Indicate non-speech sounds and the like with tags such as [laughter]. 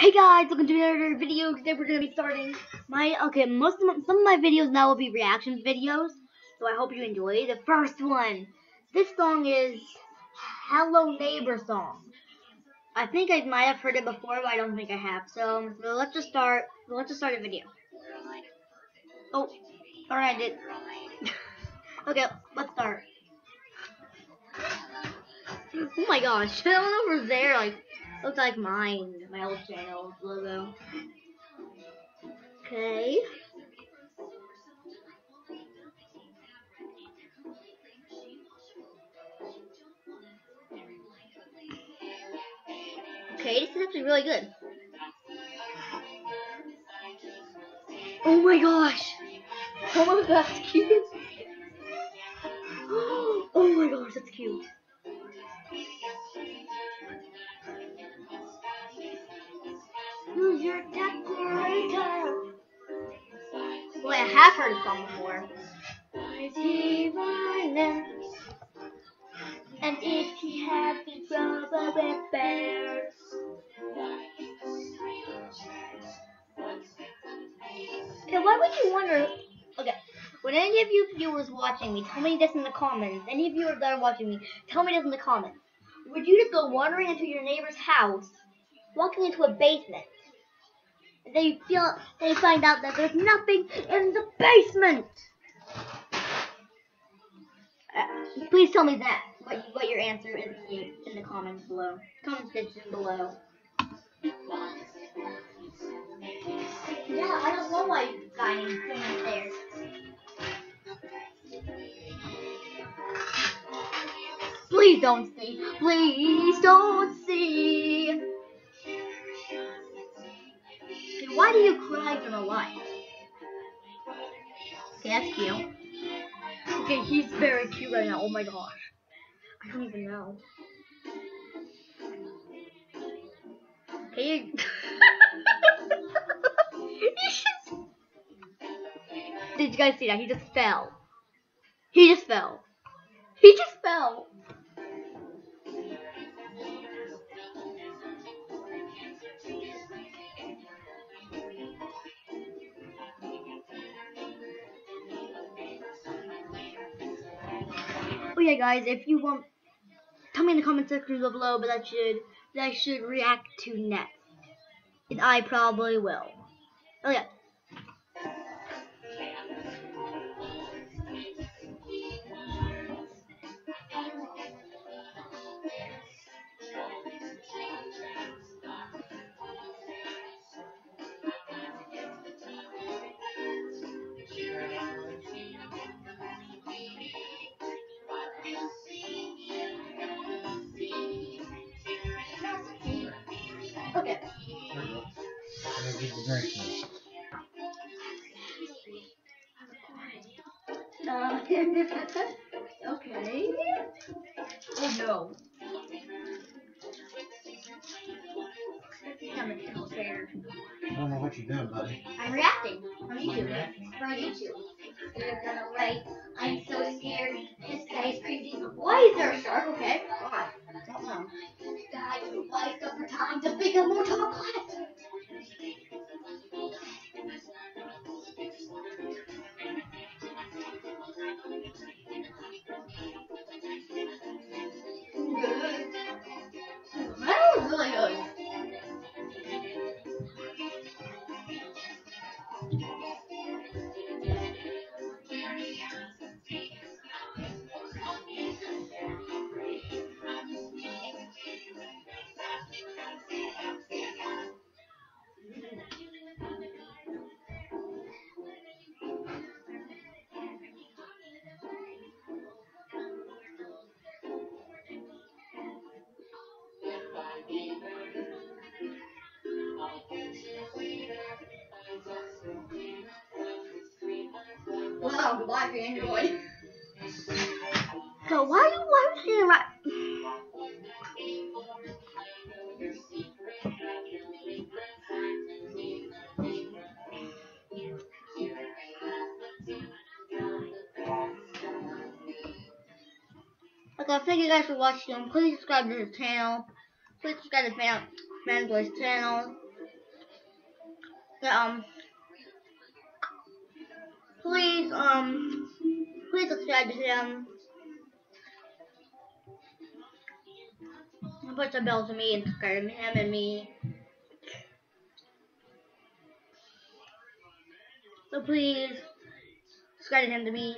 Hey guys, welcome to another video. Today we're gonna be starting my okay. Most of my, some of my videos now will be reaction videos, so I hope you enjoy. The first one, this song is "Hello Neighbor" song. I think I might have heard it before, but I don't think I have. So, so let's just start. Let's just start a video. Oh, alright, did. [laughs] okay, let's start. Oh my gosh, [laughs] I don't know if we're there. Like. Looks like mine, my old channel logo. Okay. Okay, this is actually really good. Oh my gosh! Oh my that's cute! Oh my gosh, that's cute. [gasps] Oh your decorator. Boy, I have heard the song before. Is he violent? And if he had been trouble with bears. Okay, why would you wonder? Okay, when any of you viewers watching me, tell me this in the comments. Any of you that are watching me, tell me this in the comments. Would you just go wandering into your neighbor's house, walking into a basement, they feel they find out that there's nothing in the basement. Uh, please tell me that what what your answer is in the comments below. Comment section below. Yeah, I don't know why guy named Queen there. Please don't see. Please don't see. Why do you cry for the light? Okay, that's cute. Okay, he's very cute right now. Oh my gosh. I don't even know. Okay. [laughs] Did you guys see that? He just fell. He just fell. He just fell. Oh yeah, guys, if you want, tell me in the comment section below, but I should that I should react to next. And I probably will. Oh yeah. Uh, [laughs] okay. Oh no. I'm scared. I don't know what you're doing, buddy. I'm reacting from YouTube. From YouTube. They're gonna write, I'm so scared. This guy's crazy. Why is there a shark? Okay. Why? I don't know. Guys, why is there time to pick up more really oh, Wow, goodbye, Android. So why are you watching right? Okay, thank you guys for watching. Please subscribe to the channel. Please subscribe to Fan Fandroid's channel. Yeah, um, please, um, please subscribe to him. Put the bell to me and subscribe to him and me. So please, subscribe to him to me.